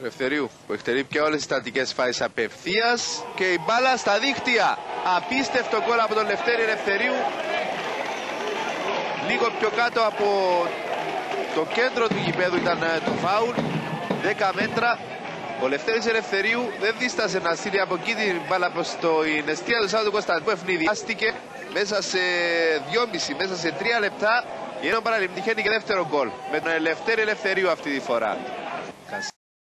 Ελευθερίου που εκτελεί πια όλες τις στατικές φάσεις απευθείας και η μπάλα στα δίχτυα. Απίστευτο γκολ από τον Λευτέρη Ελευθερίου. Λίγο πιο κάτω από το κέντρο του γηπέδου ήταν ε, το φάουλ. 10 μέτρα. Ο Λευτέρης Ελευθερίου δεν δίστασε να στείλει από εκεί την μπάλα προς το Ινεστία του Σάντου Κωνσταντινού Ευνηδιάστηκε μέσα σε 2,5, μέσα σε 3 λεπτά. Ενώ παραλυμτυχαίνει και δεύτερο γκολ. Με τον Ελευθέρη Ελευθερίου αυτή τη φορά.